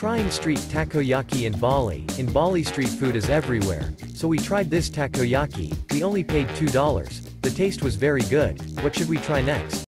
trying street takoyaki in Bali. In Bali street food is everywhere, so we tried this takoyaki, we only paid $2. The taste was very good, what should we try next?